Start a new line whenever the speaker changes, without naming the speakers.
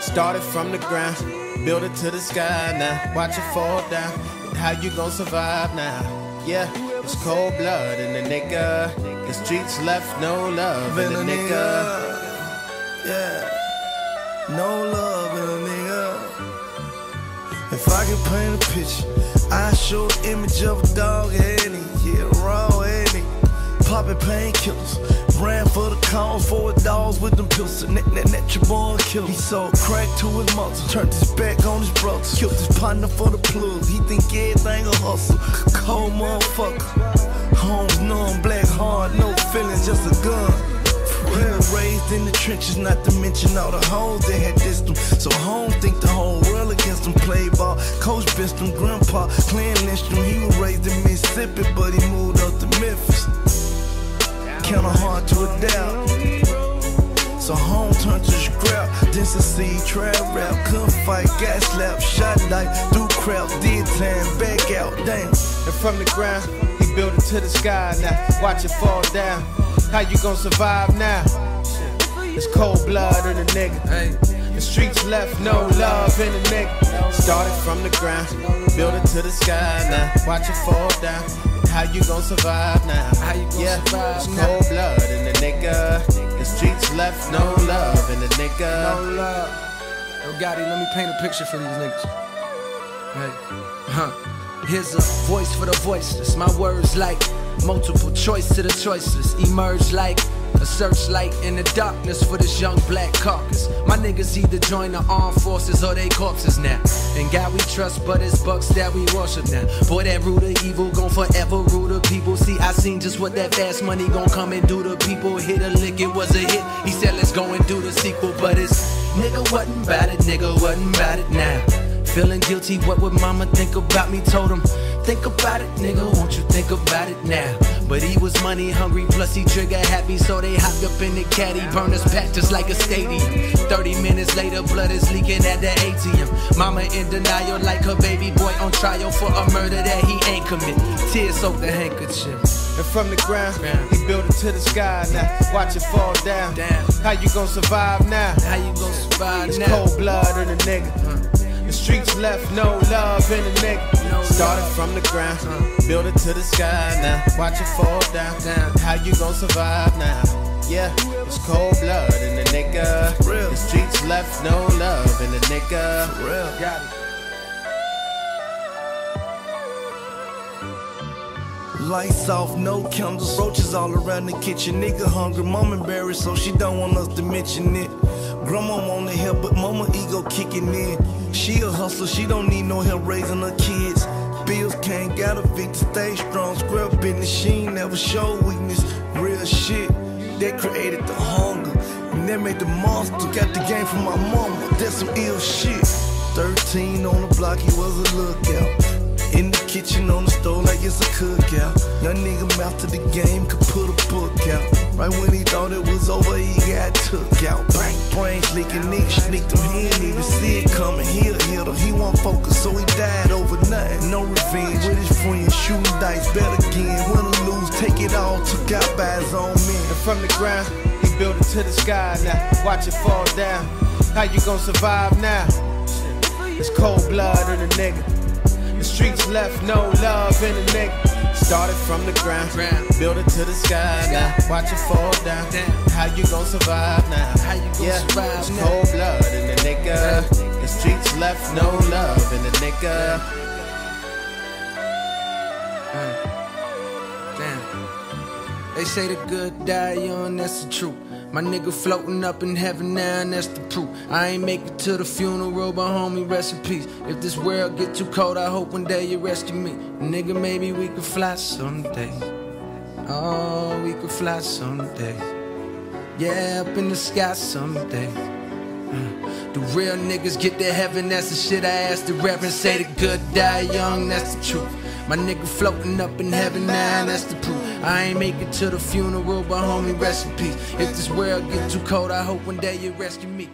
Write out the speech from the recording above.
Started from the ground, build it to the sky now. Watch it fall down. How you gonna survive now? Yeah, it's cold blood in the nigga. The streets left no love in the nigga.
Yeah. No love in a nigga. If I can paint a picture, I'd show an image of a dog heading, yeah, raw heading. Popping painkillers, ran for the cause for dogs with them pills. Net, net, net, your boy killer. He sold crack to his mother, turned his back on his brothers, killed his partner for the plug. He think everything a hustle, cold motherfucker. Homes numb, black hard, no feelings, just a gun. Were raised in the trenches, not to mention all the hoes that had dissed them. So home think the whole world against them. Play ball, coach best them, grandpa, lynched him. He was raised in Mississippi, but he moved up to Memphis. Kinda hard to adapt. So home turned to scrap, then succeed, trap rap, couldn't fight, got slapped, shot died, threw crap, did time, back out, damn.
And from the ground, it to the sky now. Watch it fall down. How you gonna survive now? It's cold blood in the nigga. The streets left no love in the nigga. Started from the ground, build it to the sky now. Watch it fall down. How you gonna survive now?
How you gonna
yeah,
survive
it's cold blood in the nigga. The streets left no love in the nigga.
No love. Yo, Gotti, let me paint a picture for these niggas. Hey, huh. Here's a voice for the voiceless. My words like multiple choice to the choiceless. Emerge like a searchlight in the darkness for this young black caucus. My niggas either join the armed forces or they corpses now. And God we trust, but it's bucks that we worship now. Boy, that root of evil gon' forever rule the people. See, I seen just what that fast money gon' come and do to people. Hit a lick, it was a hit. He said, let's go and do the sequel, but it's nigga wasn't about it, nigga wasn't about it now. Feeling guilty, what would mama think about me? Told him, think about it, nigga, won't you think about it now? But he was money hungry, plus he trigger happy, so they hopped up in the caddy, burned us back just like a stadium. 30 minutes later, blood is leaking at the ATM. Mama in denial, like her baby boy on trial for a murder that he ain't commit. Tears soak the handkerchief.
And from the ground, he built it to the sky now. Watch it fall down.
Down.
How you gonna survive now?
How you gonna survive
It's
now?
cold blood in the nigga. The streets left no love in the nigga. Started from the ground, build it to the sky now. Watch it fall down. How you gonna survive now? Yeah, it's cold blood in the nigga.
Real.
The streets left no love in the nigga.
Real.
Got it.
Lights off, no candles, roaches all around the kitchen. Nigga hungry, mom embarrassed, so she don't want us to mention it. Grandma wanna help, but mama ego kicking in. She a hustler, she don't need no help raising her kids. Bills can't got a Victor, stay strong. Scrub business, she ain't never show weakness. Real shit, that created the hunger. And that made the monster. Got the game from my mama, that's some ill shit. 13 on the block, he was a lookout. In the kitchen on the stove like it's a cookout. Young nigga mouth to the game could put a book out. Right when he thought it was over, he got took out. Bang, brains leaking, nigga sneaked him. He ain't even see it coming. He'll hit him. He won't focus, so he died overnight. No revenge with his friends, shooting dice, bet again. Win or lose, take it all. Took out by his own men.
And from the ground, he built it to the sky now. Watch it fall down. How you gonna survive now? It's cold blood in the nigga. The streets left no love in the nigga. Started from the ground, build it to the sky now. Watch it fall down. How you gonna survive now?
How you gonna
yeah,
survive
it's
now?
cold blood in the nigga. The streets left no love in the nigga.
Damn. They say the good die young, that's the truth. My nigga floating up in heaven now, and that's the proof. I ain't make it to the funeral, but homie, rest in peace. If this world get too cold, I hope one day you rescue me. Nigga, maybe we could fly someday. Oh, we could fly someday. Yeah, up in the sky someday. Mm. The real niggas get to heaven, that's the shit I asked the reverend. Say the good die young, that's the truth. My nigga floating up in heaven now, that's the proof. I ain't make it to the funeral, but homie, rest in peace. If this world get too cold, I hope one day you rescue me.